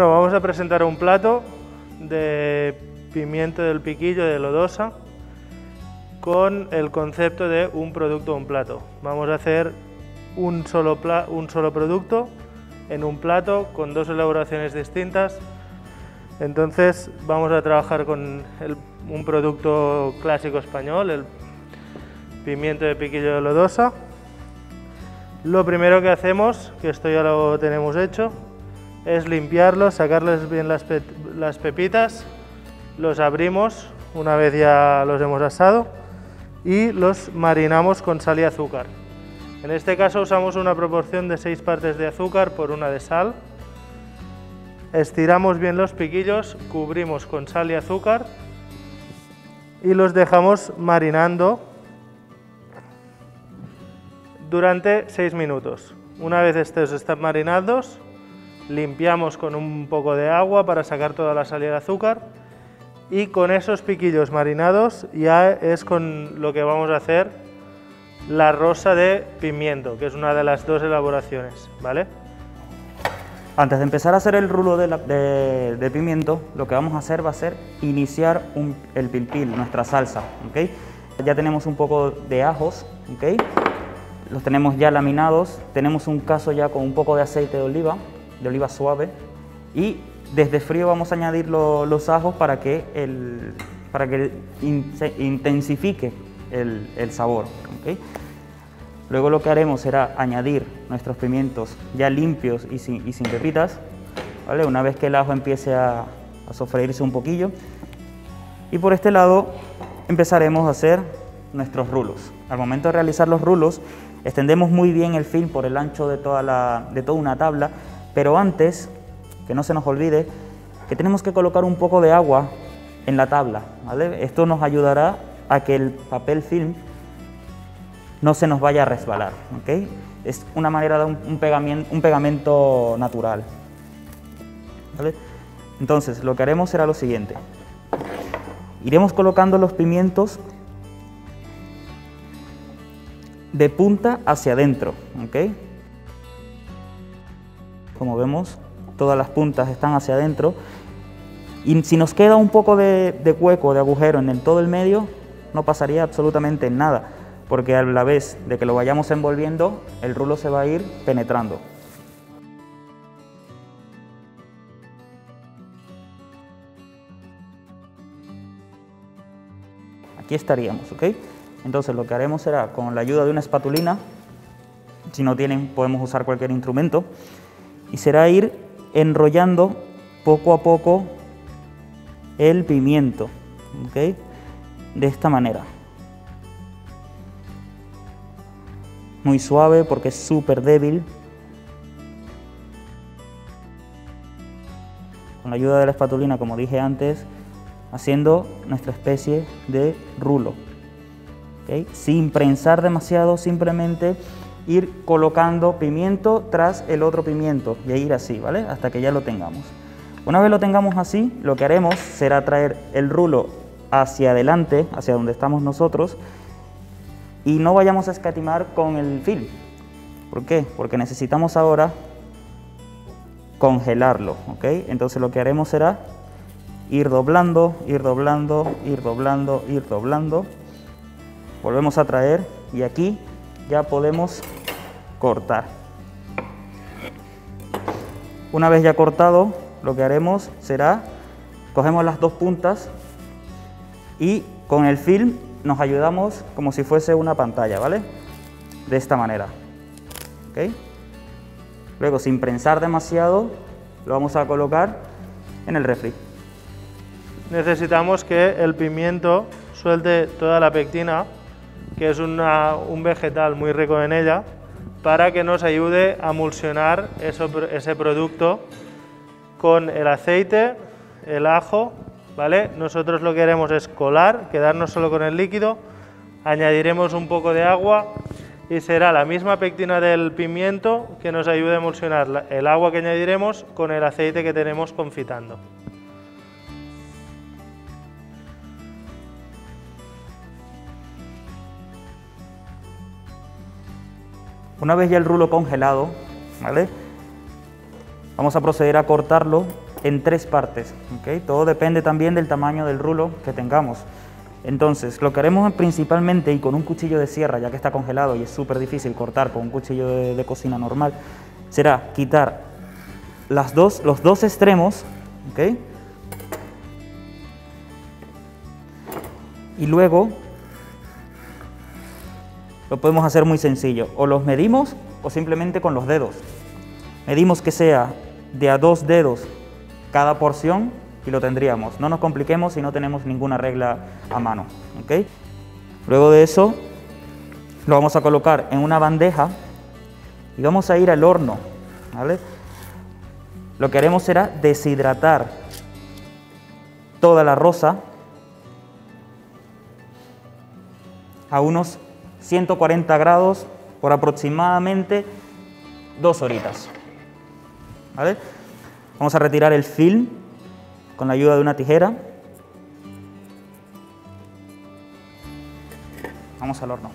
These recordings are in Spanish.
vamos a presentar un plato de pimiento del piquillo de lodosa con el concepto de un producto un plato. Vamos a hacer un solo, un solo producto en un plato con dos elaboraciones distintas. Entonces vamos a trabajar con un producto clásico español, el pimiento de piquillo de lodosa. Lo primero que hacemos, que esto ya lo tenemos hecho, es limpiarlos, sacarles bien las, las pepitas, los abrimos una vez ya los hemos asado y los marinamos con sal y azúcar. En este caso usamos una proporción de 6 partes de azúcar por una de sal. Estiramos bien los piquillos, cubrimos con sal y azúcar y los dejamos marinando durante 6 minutos. Una vez estos están marinados, limpiamos con un poco de agua para sacar toda la sal y el azúcar y con esos piquillos marinados ya es con lo que vamos a hacer la rosa de pimiento, que es una de las dos elaboraciones, ¿vale? Antes de empezar a hacer el rulo de, pimiento, lo que vamos a hacer va a ser iniciar el pilpil, nuestra salsa, ¿ok? Ya tenemos un poco de ajos, ¿ok? Los tenemos ya laminados, tenemos un caso ya con un poco de aceite de oliva, de oliva suave, y desde frío vamos a añadir los ajos para que, el, para que se intensifique el, sabor. Luego lo que haremos será añadir nuestros pimientos ya limpios y sin, pepitas, ¿vale? una vez que el ajo empiece a, a sofreírse un poquillo. Y por este lado empezaremos a hacer nuestros rulos. Al momento de realizar los rulos, extendemos muy bien el film por el ancho de toda, la, de toda una tabla, pero antes que no se nos olvide que tenemos que colocar un poco de agua en la tabla. Esto nos ayudará a que el papel film no se nos vaya a resbalar. Es una manera de un, un pegamento, natural. Entonces, lo que haremos será lo siguiente. Iremos colocando los pimientos de punta hacia adentro. Como vemos, todas las puntas están hacia adentro. Y si nos queda un poco de, hueco, de agujero en todo el medio, no pasaría absolutamente nada, porque a la vez de que lo vayamos envolviendo, el rulo se va a ir penetrando. Aquí estaríamos, ¿ok? Entonces lo que haremos será, con la ayuda de una espatulina, si no tienen podemos usar cualquier instrumento, y será ir enrollando poco a poco el pimiento, ¿ok? De esta manera. Muy suave porque es súper débil. Con la ayuda de la espatulina, como dije antes, haciendo nuestra especie de rulo. Sin prensar demasiado, simplemente ir colocando pimiento tras el otro pimiento y ir así, ¿vale? Hasta que ya lo tengamos. Una vez lo tengamos así, lo que haremos será traer el rulo hacia adelante, hacia donde estamos nosotros, y no vayamos a escatimar con el film. ¿Por qué? Porque necesitamos ahora congelarlo, ¿ok? Entonces lo que haremos será ir doblando, ir doblando, ir doblando, ir doblando. Volvemos a traer y aquí ya podemos cortar. Una vez ya cortado, lo que haremos será, cogemos las dos puntas y con el film nos ayudamos como si fuese una pantalla, ¿vale? De esta manera. Luego, sin prensar demasiado, lo vamos a colocar en el refri. Necesitamos que el pimiento suelte toda la pectina que es un vegetal muy rico en ella, para que nos ayude a emulsionar ese producto con el aceite, el ajo, ¿vale? Nosotros lo que haremos es colar, quedarnos solo con el líquido, añadiremos un poco de agua y será la misma pectina del pimiento que nos ayude a emulsionar el agua que añadiremos con el aceite que tenemos confitando. Una vez ya el rulo congelado, ¿vale? Vamos a proceder a cortarlo en tres partes. Todo depende también del tamaño del rulo que tengamos. Entonces, lo que haremos principalmente y con un cuchillo de sierra, ya que está congelado y es súper difícil cortar con un cuchillo de, cocina normal, será quitar dos, los dos extremos, y luego lo podemos hacer muy sencillo, o los medimos o simplemente con los dedos. Medimos que sea de a dos dedos cada porción y lo tendríamos. No nos compliquemos si no tenemos ninguna regla a mano. ¿okay? Luego de eso lo vamos a colocar en una bandeja y vamos a ir al horno. ¿vale? Lo que haremos será deshidratar toda la rosa a unos 140 grados por aproximadamente dos horitas. Vamos a retirar el film con la ayuda de una tijera. Vamos al horno.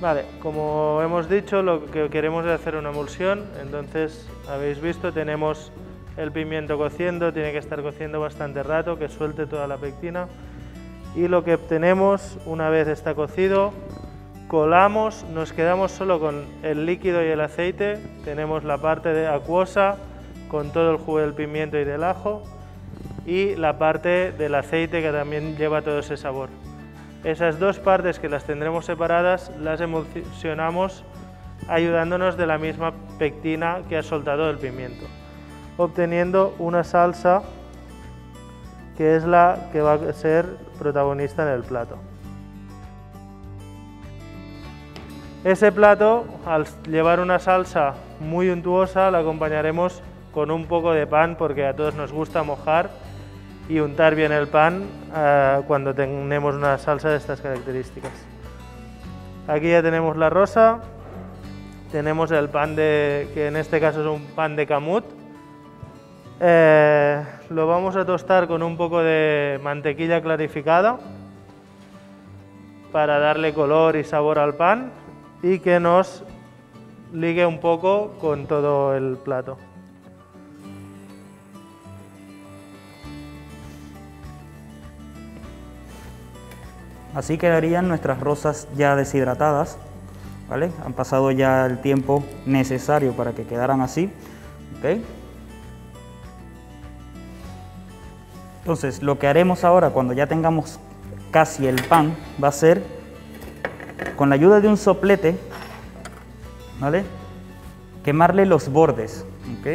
Vale, como hemos dicho, lo que queremos es hacer una emulsión, entonces habéis visto, tenemos el pimiento cociendo, tiene que estar cociendo bastante rato, que suelte toda la pectina. Y lo que obtenemos una vez está cocido, colamos, nos quedamos solo con el líquido y el aceite, tenemos la parte de acuosa con todo el jugo del pimiento y del ajo y la parte del aceite que también lleva todo ese sabor. Esas dos partes que las tendremos separadas las emulsionamos ayudándonos de la misma pectina que ha soltado el pimiento, obteniendo una salsa que es la que va a ser protagonista en el plato. Ese plato, al llevar una salsa muy untuosa, la acompañaremos con un poco de pan porque a todos nos gusta mojar y untar bien el pan eh, cuando tenemos una salsa de estas características. Aquí ya tenemos la rosa, tenemos el pan de, que en este caso es un pan de camut. Eh, lo vamos a tostar con un poco de mantequilla clarificada para darle color y sabor al pan y que nos ligue un poco con todo el plato. Así quedarían nuestras rosas ya deshidratadas, ¿vale? Han pasado ya el tiempo necesario para que quedaran así, Entonces, lo que haremos ahora cuando ya tengamos casi el pan va a ser, con la ayuda de un soplete, ¿vale? Quemarle los bordes,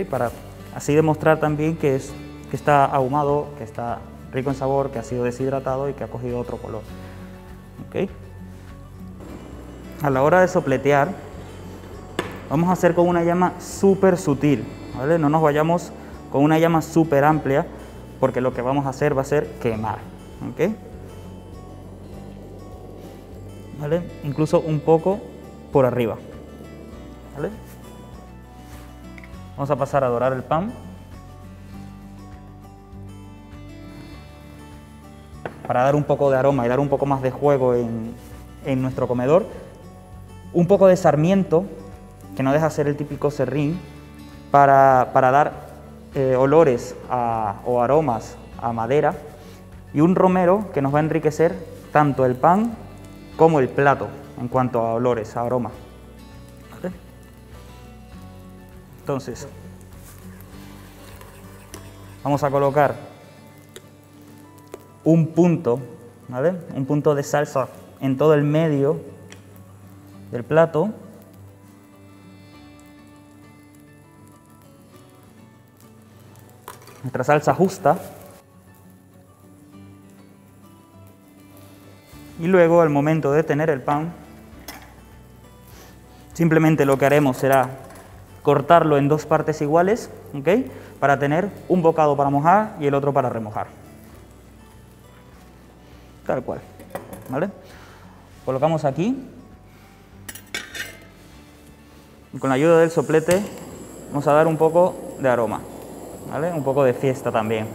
Para así demostrar también que, es, que está ahumado, que está rico en sabor, que ha sido deshidratado y que ha cogido otro color. A la hora de sopletear, vamos a hacer con una llama súper sutil, ¿vale? No nos vayamos con una llama súper amplia, porque lo que vamos a hacer va a ser quemar, ¿Vale? Incluso un poco por arriba. Vamos a pasar a dorar el pan. Para dar un poco de aroma y dar un poco más de juego en, nuestro comedor. Un poco de sarmiento, que no deja ser el típico serrín, para, dar eh, olores o aromas a madera. Y un romero que nos va a enriquecer tanto el pan como el plato en cuanto a olores, a aroma. Entonces, vamos a colocar un punto, ¿vale? Un punto de salsa en todo el medio del plato. Nuestra salsa justa. Y luego al momento de tener el pan, simplemente lo que haremos será cortarlo en dos partes iguales, ¿ok? Para tener un bocado para mojar y el otro para remojar tal cual, ¿vale? Colocamos aquí. Y con la ayuda del soplete vamos a dar un poco de aroma, ¿vale? Un poco de fiesta también.